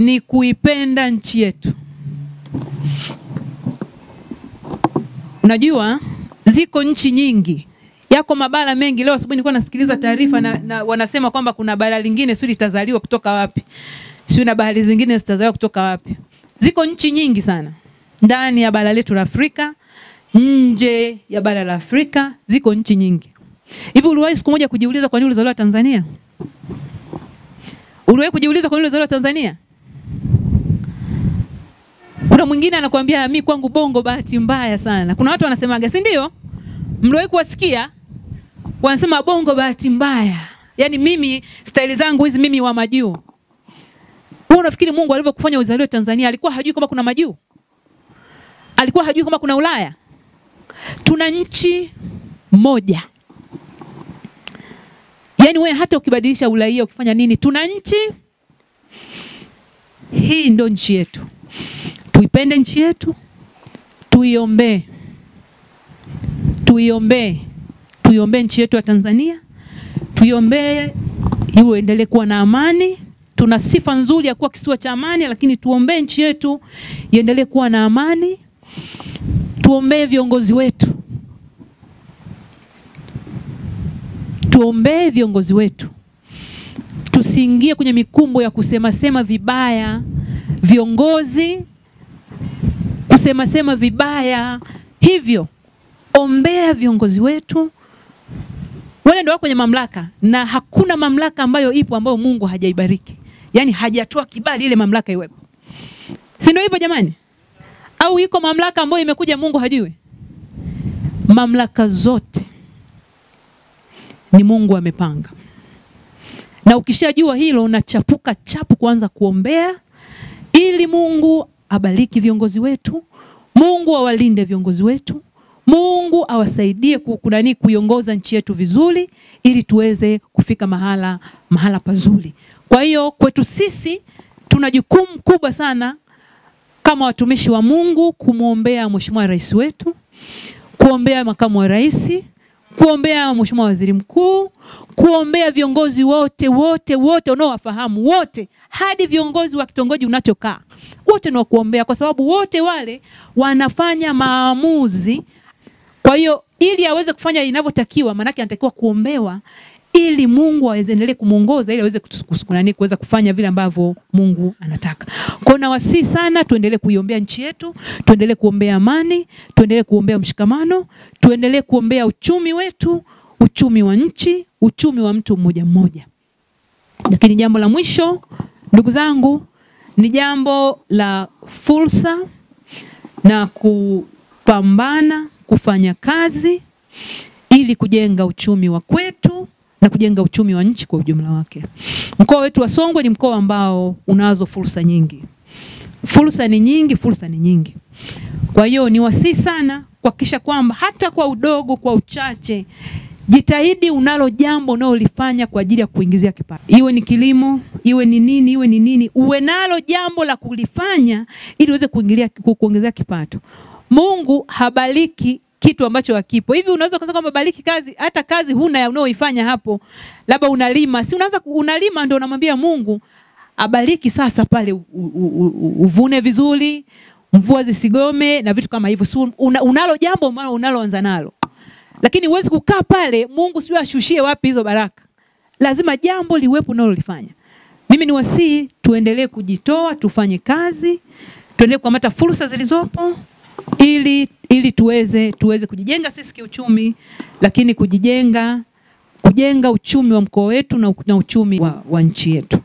ni kuipenda nchi yetu. Najua ziko nchi nyingi, yako mabara mengi. Leo asubuhi nilikuwa nasikiliza taarifa na, na wanasema kwamba kuna bara lingine sio litazaliwa kutoka wapi, sio na bahari zingine zitazaliwa kutoka wapi. Ziko nchi nyingi sana ndani ya bara letu la Afrika, nje ya bara la Afrika, ziko nchi nyingi. Hivi uliwahi siku moja kujiuliza kwa nini ulizaliwa Tanzania? Uliwahi kujiuliza kwa nini ulizaliwa Tanzania? Kuna mwingine anakuambia mi kwangu bongo bahati mbaya sana. Kuna watu wanasemaga, si ndio? Mliwahi kuwasikia wanasema bongo bahati mbaya, yaani mimi staili zangu hizi mimi wa majuu. Wewe unafikiri Mungu alivyokufanya uzaliwe Tanzania alikuwa hajui kama kuna majuu? Alikuwa hajui kama kuna Ulaya? Tuna nchi moja. Yaani wewe hata ukibadilisha uraia ukifanya nini, tuna nchi hii, ndo nchi yetu. Tuipende nchi yetu, tuiombee, tuiombee, tuiombee nchi yetu ya Tanzania, tuiombee iwe endelee kuwa na amani. Tuna sifa nzuri ya kuwa kisiwa cha amani, lakini tuombee nchi yetu iendelee kuwa na amani. Tuombee viongozi wetu, tuombee viongozi wetu, tusiingie kwenye mikumbo ya kusema sema vibaya viongozi, kusema sema vibaya hivyo. Ombea viongozi wetu, wale ndio wako kwenye mamlaka, na hakuna mamlaka ambayo ipo ambayo Mungu hajaibariki, yaani hajatoa kibali ile mamlaka iwepo, si ndio hivyo jamani? Au iko mamlaka ambayo imekuja Mungu hajui? Mamlaka zote ni Mungu amepanga, na ukishajua hilo unachapuka chapu kuanza kuombea ili Mungu abariki viongozi wetu, Mungu awalinde viongozi wetu, Mungu awasaidie kunani kuiongoza nchi yetu vizuri, ili tuweze kufika mahala mahala pazuri. Kwa hiyo kwetu sisi tuna jukumu kubwa sana kama watumishi wa Mungu kumwombea Mheshimiwa Rais wetu, kuombea makamu wa rais, kuombea Mheshimiwa Waziri Mkuu, kuombea viongozi wote wote wote unaowafahamu wote, hadi viongozi wa kitongoji unachokaa wote, kuombea, kwa sababu wote wale wanafanya maamuzi. Kwa hiyo ili aweze kufanya inavyotakiwa, maanake anatakiwa kuombewa ili Mungu aendelee kumuongoza ili aweze kusukunani kuweza kufanya vile ambavyo Mungu anataka. Kwa hiyo nawasihi sana tuendelee kuiombea nchi yetu, tuendelee kuombea amani, tuendelee kuombea mshikamano, tuendelee kuombea uchumi wetu, uchumi wa nchi, uchumi wa mtu mmoja mmoja. Lakini jambo la mwisho, ndugu zangu, ni jambo la fursa na kupambana kufanya kazi ili kujenga uchumi wa kwetu na kujenga uchumi wa nchi kwa ujumla wake. Mkoa wetu wa Songwe ni mkoa ambao unazo fursa nyingi. Fursa ni nyingi, fursa ni nyingi. Kwa hiyo ni wasihi sana kuhakikisha kwamba hata kwa udogo, kwa uchache, jitahidi unalo jambo unalolifanya kwa ajili ya kuingizia kipato, iwe ni kilimo, iwe ni nini, iwe ni nini, uwe nalo jambo la kulifanya ili uweze kuingilia kuongezea kipato. Mungu habariki kitu ambacho hakipo. Hivi unaweza kusema kwamba bariki kazi, hata kazi huna ya unaoifanya hapo, labda unalima, si unaanza unalima, ndio unamwambia Mungu abariki sasa pale u, u, u, uvune vizuri, mvua zisigome na vitu kama hivyo. Si una, unalo jambo ambalo unaloanza nalo, lakini huwezi kukaa pale Mungu sio ashushie wapi hizo baraka. Lazima jambo liwepo unalolifanya. Mimi ni wasii, tuendelee kujitoa, tufanye kazi, tuendelee kukamata fursa zilizopo ili ili tuweze tuweze kujijenga sisi kiuchumi, lakini kujijenga kujenga uchumi wa mkoa wetu na, na uchumi wa, wa nchi yetu.